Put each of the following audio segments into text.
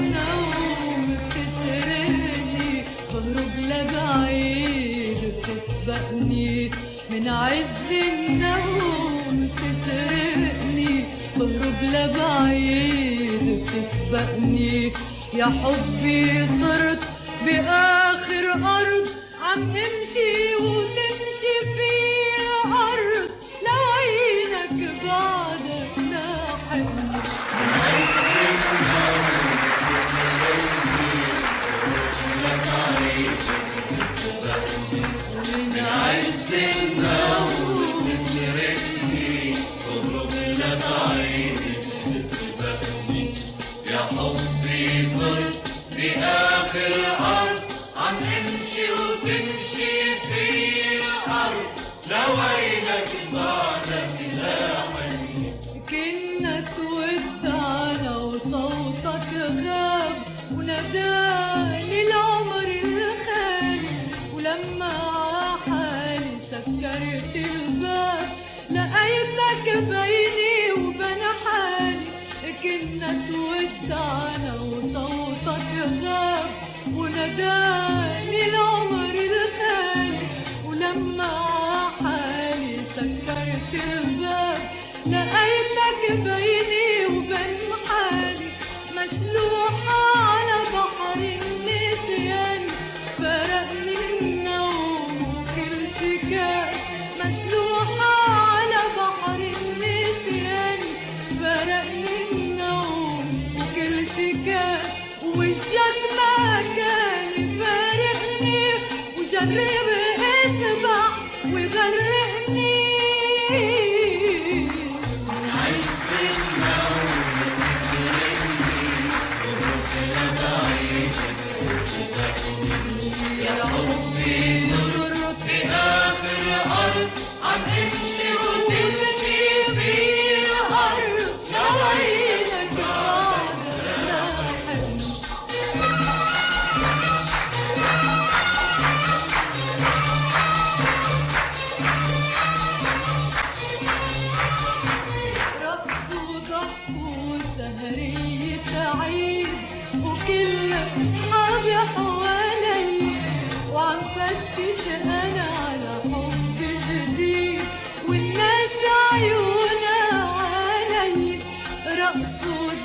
No. عز النوم تسرقني بهرب لبعيد بتسبقني يا حبي صرت بآخر أرض عم امشي وتمشي في الأرض لو عينك بعدك لاحقني من عز النوم يا حبي صرت بآخر أرض عم امشي وتمشي في الأرض لوينك بعدك لاحقني كنا تودعنا وصوتك غاب وناداني سكرت الباب لقيتك بيني وبين حالي كنا تودعنا وصوتك غاب وناداني العمر الخالي ولما عحالي سكرت الباب لقيتك بيني وبين حالي مشلوحة على بحر ووجهك ما كان يفارقني وجرب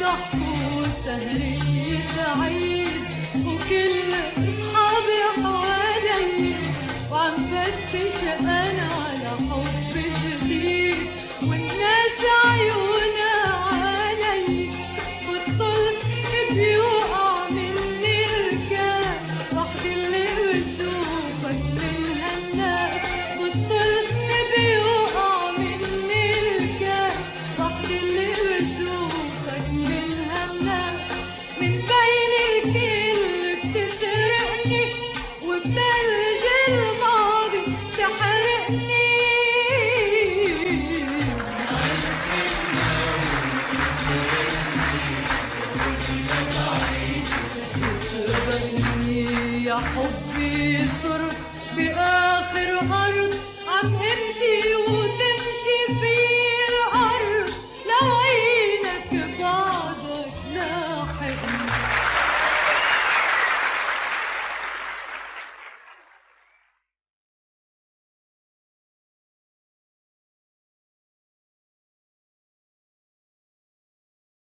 وضحك وسهرية عيد وكل يا حبي صرت بآخر أرض عم امشي